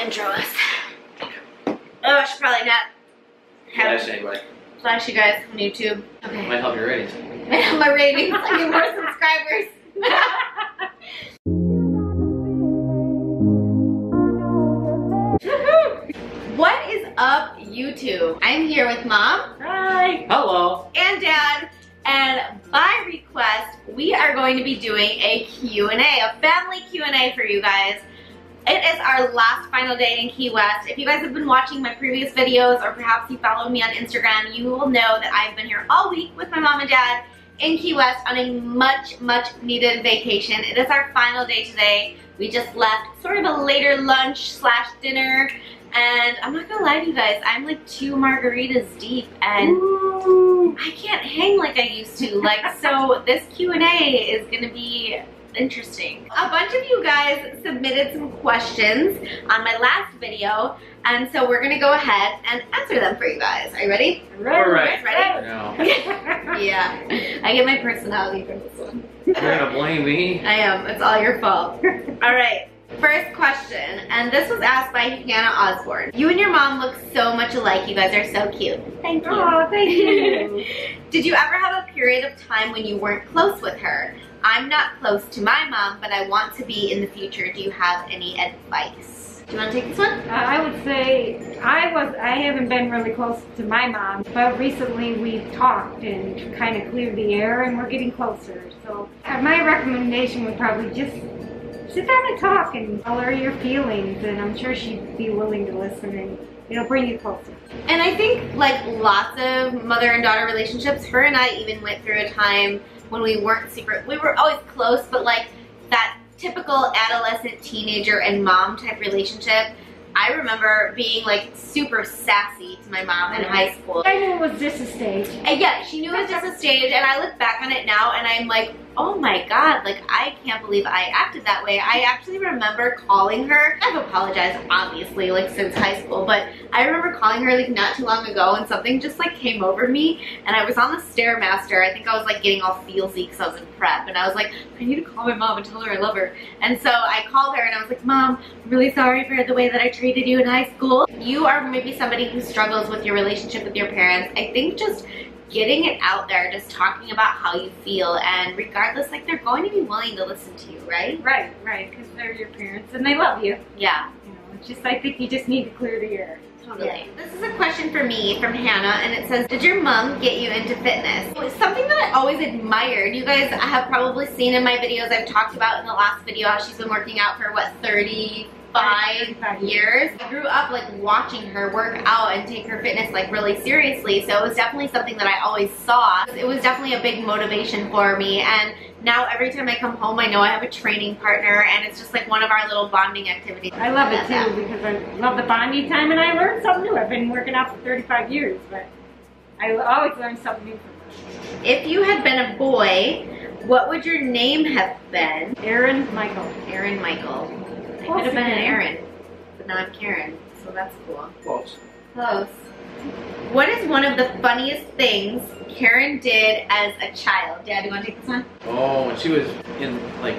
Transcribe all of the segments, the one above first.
intro us. Oh, I should probably not have Flash anyway. flash you guys on YouTube. Okay. Might help your ratings. My ratings, I get more subscribers. what is up, YouTube? I'm here with mom Hi. Hello. and dad, and by request, we are going to be doing a Q&A, a family Q&A for you guys. It is our last final day in Key West. If you guys have been watching my previous videos or perhaps you followed me on Instagram, you will know that I've been here all week with my mom and dad in Key West on a much, much needed vacation. It is our final day today. We just left sort of a later lunch slash dinner and I'm not gonna lie to you guys, I'm like two margaritas deep and Ooh. I can't hang like I used to. Like, so this Q&A is gonna be interesting. A bunch of you guys submitted some questions on my last video, and so we're gonna go ahead and answer them for you guys. Are you ready? Ready? Alright. Ready? No. Yeah. I get my personality from this one. You're gonna blame me? I am. It's all your fault. All right. First question, and this was asked by Hannah Osborne. You and your mom look so much alike. You guys are so cute. Thank you. Oh, thank you. Did you ever have a period of time when you weren't close with her? I'm not close to my mom, but I want to be in the future. Do you have any advice? Do you want to take this one? Uh, I would say I was. I haven't been really close to my mom, but recently we've talked and kind of cleared the air, and we're getting closer. So uh, my recommendation would probably just sit down and talk and tell her your feelings, and I'm sure she'd be willing to listen, and it'll bring you closer. And I think like lots of mother and daughter relationships, her and I even went through a time when we weren't super, we were always close, but like that typical adolescent teenager and mom type relationship. I remember being like super sassy to my mom in high school. I knew it was just a stage. And yeah, she knew it was just a stage, and I look back on it now, and I'm like, oh my god, like I can't believe I acted that way. I actually remember calling her. I've apologized, obviously, like since high school, but I remember calling her like not too long ago, and something just like came over me, and I was on the stairmaster. I think I was like getting all feelsy because I was in prep, and I was like, I need to call my mom and tell her I love her. And so I called her, and I was like, Mom, I'm really sorry for the way that I treated you in high school. You are maybe somebody who struggles with your relationship with your parents. I think just getting it out there, just talking about how you feel, and regardless, like they're going to be willing to listen to you, right? Right, right, because they're your parents and they love you. Yeah, You know, it's just I think you just need to clear the air. totally. This is a question for me from Hannah, and it says, Did your mom get you into fitness? It's something that I always admired. You guys have probably seen in my videos, I've talked about in the last video how she's been working out for what, 35 35 years. I grew up like watching her work out and take her fitness like really seriously. So it was definitely something that I always saw. It was definitely a big motivation for me. And now every time I come home, I know I have a training partner and it's just like one of our little bonding activities. I love it too because I love the bonding time and I learned something new. I've been working out for 35 years, but I always learn something new from her. If you had been a boy, what would your name have been? Aaron Michael. Aaron Michael. I could have been an again. Aaron, but now I'm Caryn, so that's cool. Close. Close. What is one of the funniest things Caryn did as a child? Dad, you want to take this one? Oh, when she was in like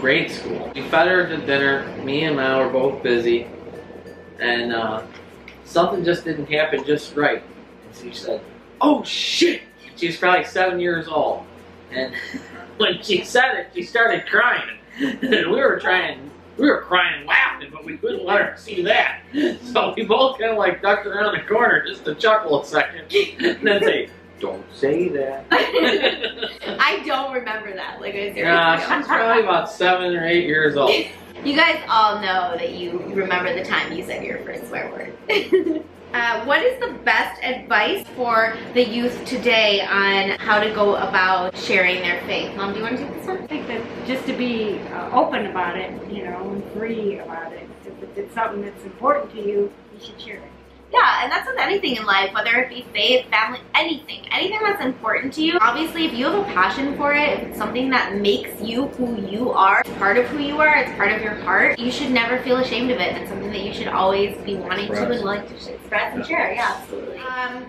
grade school. We fed her to dinner. Me and Ma were both busy, and uh, something just didn't happen just right. And she said, "Oh shit!" She was probably seven years old, and when she said it, she started crying. and we were trying. We were crying laughing, but we couldn't let her see that. So we both kind of like ducked around the corner just to chuckle a second, and then say, "Don't say that." I don't remember that. Like I seriously Yeah, she's probably about seven or eight years old. You guys all know that you remember the time you said your first swear word. Uh, what is the best advice for the youth today on how to go about sharing their faith? Mom, do you want to take this one? I think that just to be uh, open about it, you know, and free about it. If it's something that's important to you, you should share it. Yeah, and that's with anything in life, whether it be faith, family, anything. Anything that's important to you. Obviously, if you have a passion for it, if it's something that makes you who you are, it's part of who you are, it's part of your heart, you should never feel ashamed of it. It's something that you should always be wanting to and willing to sh- express and share. Yeah, absolutely. Um,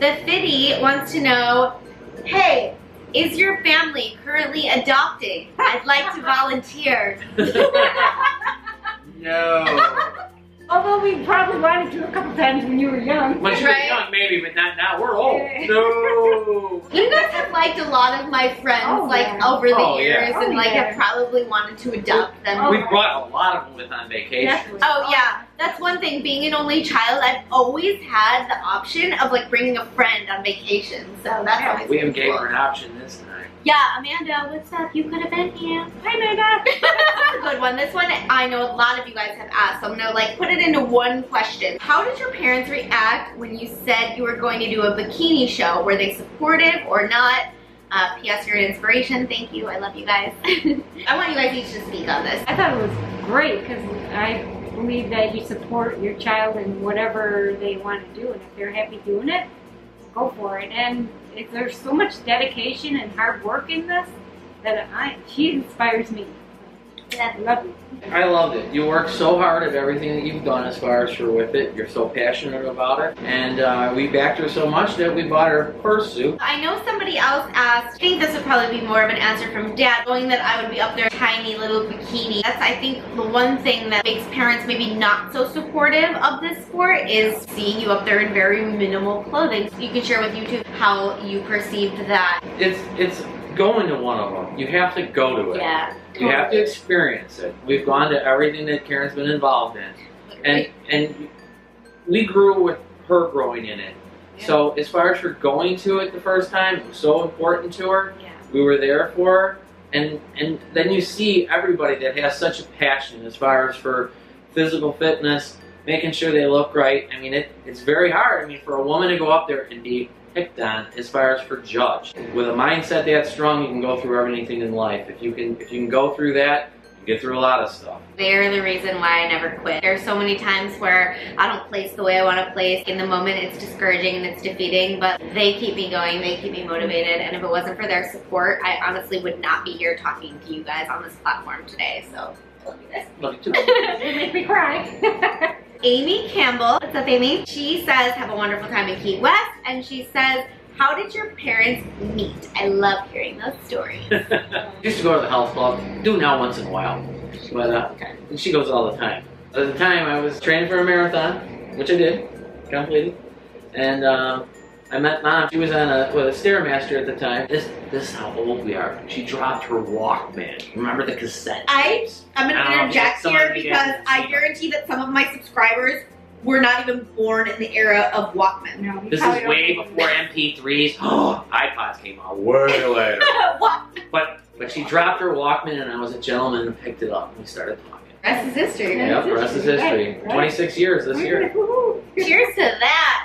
the Fitty wants to know, hey, is your family currently adopting? I'd like to volunteer. no. Although we probably wanted to a couple times when you were young. When she Right. young, maybe, but not now. We're old. Yeah. No. You guys have liked a lot of my friends, Oh, like yeah. over the Oh, yeah. years, Oh, and like yeah. have probably wanted to adopt them. Oh. We brought a lot of them with on vacation. Definitely. Oh yeah, that's one thing. Being an only child, I've always had the option of like bringing a friend on vacation. So that's Yeah. always We been even gave cool. her an option this time. Yeah, Amanda, what's up? You could have been here. Hi, Amanda. good one. This one I know a lot of you guys have asked, so I'm gonna like put it into one question. How did your parents react when you said you were going to do a bikini show? Were they supportive or not? Uh, P.S. You're an inspiration. Thank you. I love you guys. I want you guys each to speak on this. I thought it was great because I believe that you support your child in whatever they want to do, and if they're happy doing it, go for it. And if there's so much dedication and hard work in this that I she inspires me. I love. I loved it. You worked so hard at everything that you've done as far as for with it. You're so passionate about it. And uh, we backed her so much that we bought her first suit. I know somebody else asked, I think this would probably be more of an answer from dad, knowing that I would be up there tiny little bikini. That's I think the one thing that makes parents maybe not so supportive of this sport is seeing you up there in very minimal clothing. So You can share with YouTube how you perceived that. It's it's going to one of them. You have to go to it. Yeah. You have to experience it. We've gone to everything that Caryn's been involved in. And and we grew with her growing in it. So as far as her going to it the first time, it was so important to her. yeah. We were there for her. And and then you see everybody that has such a passion as far as for physical fitness, making sure they look right. I mean it, it's very hard. I mean for a woman to go up there and be picked on as far as for judge. With a mindset that strong, you can go through everything in life. If you can if you can go through that, you get through a lot of stuff. They're the reason why I never quit. There's so many times where I don't place the way I want to place. In the moment, it's discouraging and it's defeating, but they keep me going. They keep me motivated. And if it wasn't for their support, I honestly would not be here talking to you guys on this platform today. So, love you guys. Love you too. It makes me cry. Amy Campbell, what's up, Amy? She says, have a wonderful time in Key West. And she says, how did your parents meet? I love hearing those stories. used to go to the health club. Do now once in a while, but uh, Okay. and she goes all the time. At the time, I was training for a marathon, which I did, completed, and uh, I met mom. She was on a with a stairmaster at the time. This this is how old we are. She dropped her Walkman. Remember the cassette? I I'm gonna I don't know if interject someone here because I guarantee that some of my subscribers were not even born in the era of Walkman. no, This is way know. before MP3s. iPods came out way later. what? But but she dropped her Walkman, and I was a gentleman and picked it up, and we started talking. Rest is history. Yeah. Yep, rest is history. Right, right. 26 years this year. Woohoo. Cheers to that.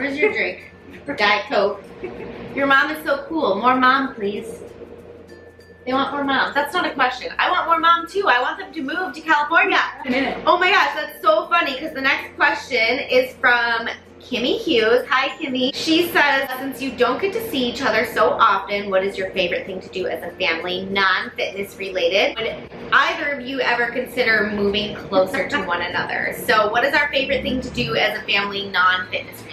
Where's your drink? Diet Coke. Your mom is so cool. More mom, please. They want more moms. That's not a question. I want more mom too. I want them to move to California. Oh my gosh, that's so funny because the next question is from Kimmy Hughes. Hi, Kimmy. She says, since you don't get to see each other so often, what is your favorite thing to do as a family, non-fitness related? Would either of you ever consider moving closer to one another? So what is our favorite thing to do as a family, non-fitness related?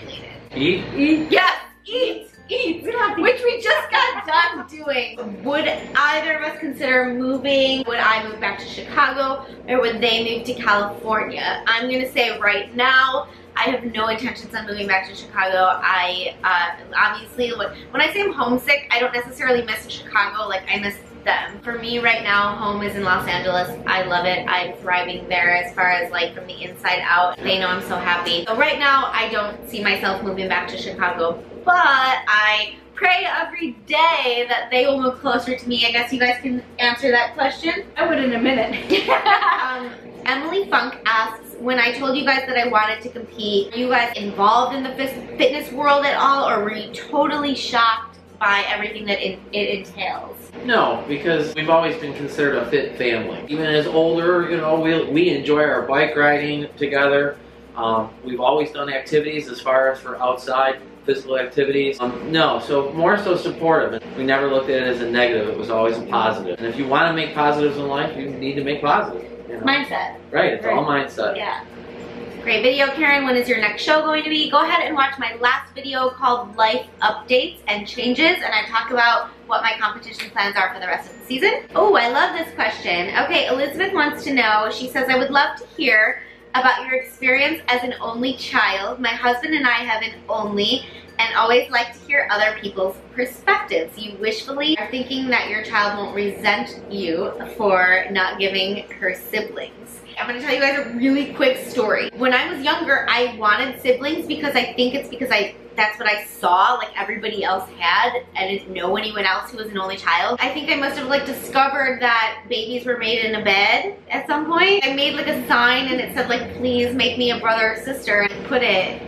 Eat. Eat. Yes, eat, eat. We don't Which we just got done doing. Would either of us consider moving? Would I move back to Chicago or would they move to California? I'm gonna say right now, I have no intentions on moving back to Chicago. I uh, obviously, when when I say I'm homesick, I don't necessarily miss Chicago. Like I miss them. For me right now, home is in Los Angeles. I love it. I'm thriving there as far as like from the inside out. They know I'm so happy. So right now, I don't see myself moving back to Chicago, but I pray every day that they will move closer to me. I guess you guys can answer that question. I would in a minute. um, Emily Funk asks, when I told you guys that I wanted to compete, were you guys involved in the fitness world at all, or were you totally shocked by everything that it, it entails? No, because we've always been considered a fit family. Even as older, you know, we, we enjoy our bike riding together. Um, we've always done activities as far as for outside physical activities. Um, no, so more so supportive. We never looked at it as a negative. It was always a positive. And if you want to make positives in life, you need to make positives. You know? Mindset. Right, it's all mindset. Yeah. Great video, Caryn. When is your next show going to be? Go ahead and watch my last video called Life Updates and Changes, and I talk about what my competition plans are for the rest of the season. Oh, I love this question. Okay, Elizabeth wants to know, she says, I would love to hear about your experience as an only child. My husband and I have an only and always like to hear other people's perspectives. You wishfully are thinking that your child won't resent you for not giving her siblings. I'm gonna tell you guys a really quick story. When I was younger, I wanted siblings because I think it's because I that's what I saw like everybody else had. I didn't know anyone else who was an only child. I think I must have like discovered that babies were made in a bed at some point. I made like a sign and it said like please make me a brother or sister and put it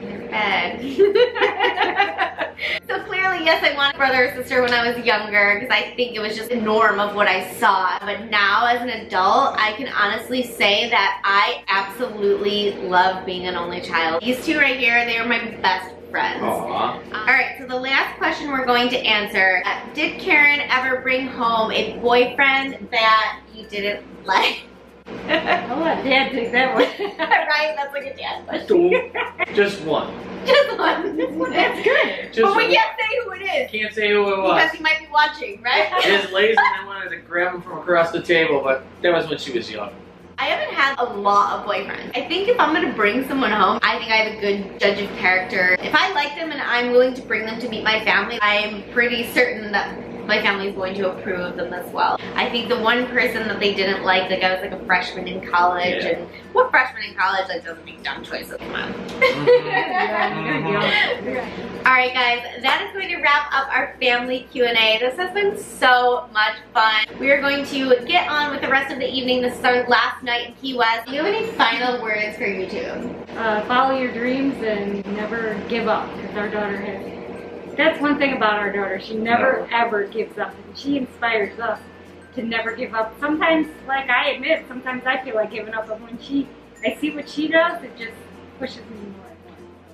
in their bed. so clearly, yes, I wanted brother or sister when I was younger because I think it was just the norm of what I saw. But now as an adult, I can honestly say that I absolutely love being an only child. These two right here, they are my best friends. Aww. All right, so the last question we're going to answer. Uh, did Caryn ever bring home a boyfriend that you didn't like? I'll let Dad take that one. right, that's like a dad question. Two. Just one. Just one. That's good. Just but we one. can't say who it is. Can't say who it was. Because he might be watching, right? His lazy and I wanted to grab him from across the table, but that was when she was young. I haven't had a lot of boyfriends. I think if I'm gonna bring someone home, I think I have a good judge of character. If I like them and I'm willing to bring them to meet my family, I am pretty certain that my family is going to approve of them as well. I think the one person that they didn't like, like I was like a freshman in college, Yeah. and what freshman in college like doesn't make dumb choices? Come on. Mhm. All right, guys, that is going to wrap up our family Q&A. This has been so much fun. We are going to get on with the rest of the evening. This is our last night in Key West. Do you have any final words for YouTube? Uh, follow your dreams and never give up because our daughter has. That's one thing about our daughter. She never ever gives up, and she inspires us to never give up. Sometimes, like I admit, sometimes I feel like giving up, but when she, I see what she does, it just pushes me more.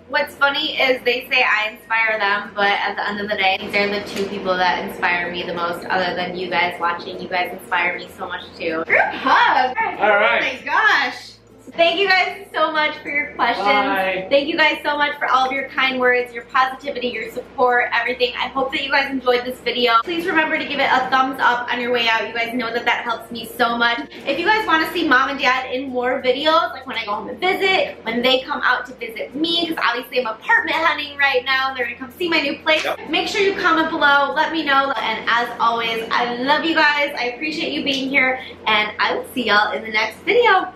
What's funny is they say I inspire them, but at the end of the day, they're the two people that inspire me the most other than you guys watching. You guys inspire me so much too. Group hug! All right. Oh my gosh! Thank you guys so much for your questions. Bye. Thank you guys so much for all of your kind words, your positivity, your support, everything. I hope that you guys enjoyed this video. Please remember to give it a thumbs up on your way out. You guys know that that helps me so much. If you guys want to see mom and dad in more videos, like when I go home and visit, when they come out to visit me, because obviously I'm apartment hunting right now. They're going to come see my new place. Yep. Make sure you comment below. Let me know. And as always, I love you guys. I appreciate you being here. And I will see y'all in the next video.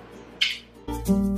Thank you.